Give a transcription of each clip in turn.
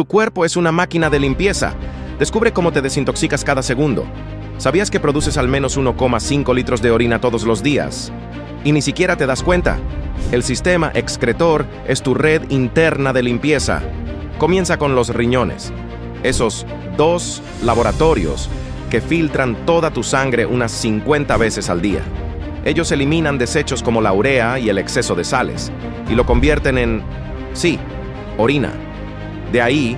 Tu cuerpo es una máquina de limpieza. Descubre cómo te desintoxicas cada segundo. ¿Sabías que produces al menos 1,5 litros de orina todos los días? Y ni siquiera te das cuenta. El sistema excretor es tu red interna de limpieza. Comienza con los riñones. Esos dos laboratorios que filtran toda tu sangre unas 50 veces al día. Ellos eliminan desechos como la urea y el exceso de sales y lo convierten en, sí, orina. De ahí,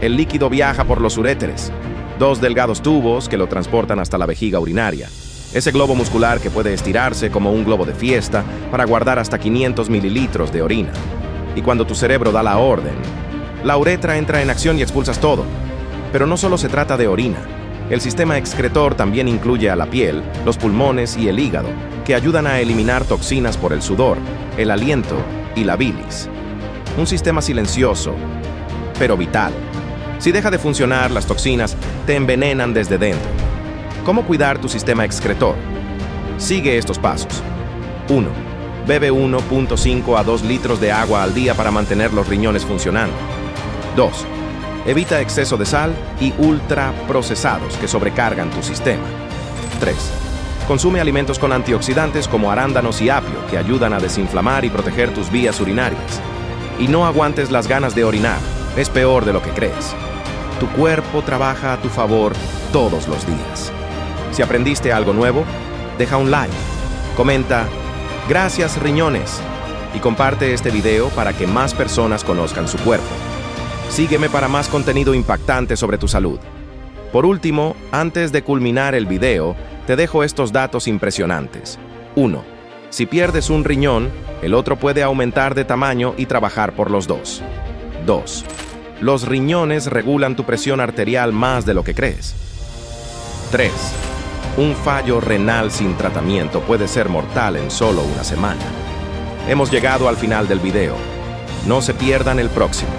el líquido viaja por los uréteres, dos delgados tubos que lo transportan hasta la vejiga urinaria. Ese globo muscular que puede estirarse como un globo de fiesta para guardar hasta 500 mililitros de orina. Y cuando tu cerebro da la orden, la uretra entra en acción y expulsas todo. Pero no solo se trata de orina. El sistema excretor también incluye a la piel, los pulmones y el hígado, que ayudan a eliminar toxinas por el sudor, el aliento y la bilis. Un sistema silencioso, pero vital. Si deja de funcionar, las toxinas te envenenan desde dentro. ¿Cómo cuidar tu sistema excretor? Sigue estos pasos. 1. Bebe 1.5 a 2 litros de agua al día para mantener los riñones funcionando. 2. Evita exceso de sal y ultraprocesados que sobrecargan tu sistema. 3. Consume alimentos con antioxidantes como arándanos y apio que ayudan a desinflamar y proteger tus vías urinarias. Y no aguantes las ganas de orinar, es peor de lo que crees. Tu cuerpo trabaja a tu favor todos los días. Si aprendiste algo nuevo, deja un like, comenta, gracias riñones, y comparte este video para que más personas conozcan su cuerpo. Sígueme para más contenido impactante sobre tu salud. Por último, antes de culminar el video, te dejo estos datos impresionantes. 1. Si pierdes un riñón, el otro puede aumentar de tamaño y trabajar por los dos. 2. Los riñones regulan tu presión arterial más de lo que crees. 3. Un fallo renal sin tratamiento puede ser mortal en solo una semana. Hemos llegado al final del video. No se pierdan el próximo.